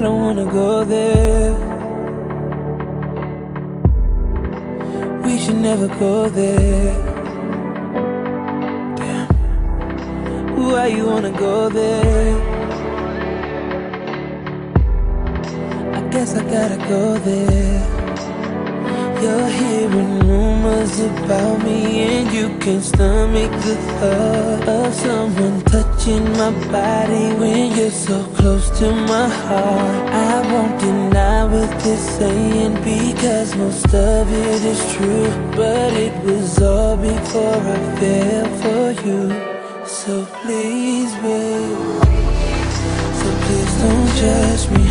don't wanna go there. We should never go there. Damn. Why you wanna go there? I guess I gotta go there. You're hearing rumors about me and you can't stomach the thought of someone touching my body when you're so close to my heart. I won't deny what they're saying because most of it is true, but it was all before I fell for you. So please, babe, so please don't judge me,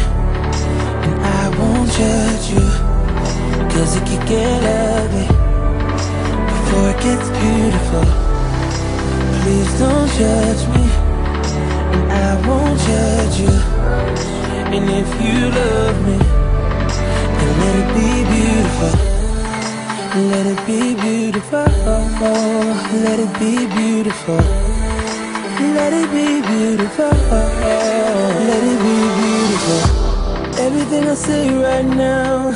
and I won't judge you. Cause it could get ugly Before it gets beautiful. Please don't judge me And I won't judge you. And if you love me Then let it be beautiful. Let it be beautiful. Let it be beautiful. Let it be beautiful. Let it be beautiful. Everything I say right now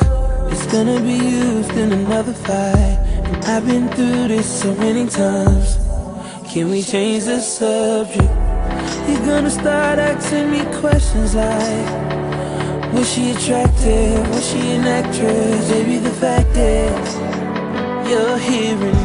it's gonna be used in another fight I've been through this so many times Can we change the subject? You're gonna start asking me questions like Was she attractive? Was she an actress? Maybe the fact is You're hearing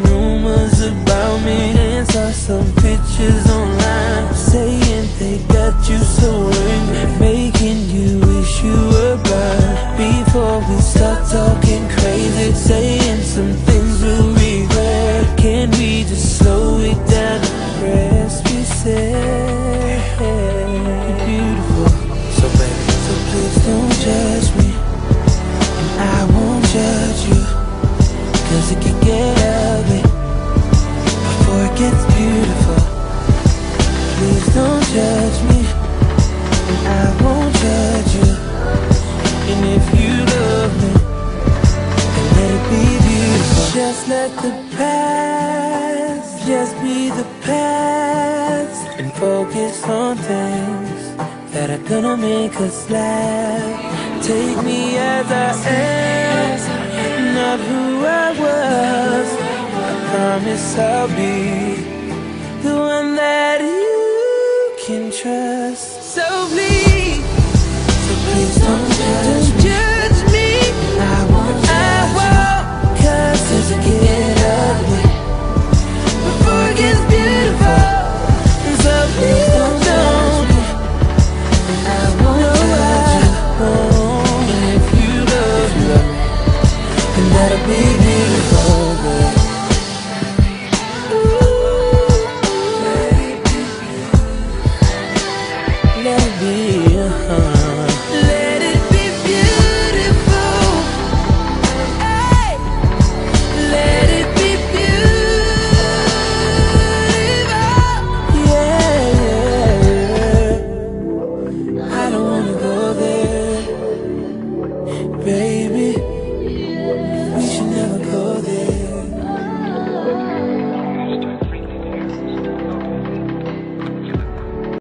Before it gets beautiful. Please don't judge me And I won't judge you. And if you love me Then let it be beautiful. Just let the past Just be the past And focus on things That are gonna make us laugh. Take me as I am Not who promise I'll be the one that you can trust. So please,